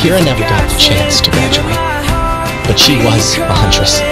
Kira never got the chance to graduate, but she was a huntress.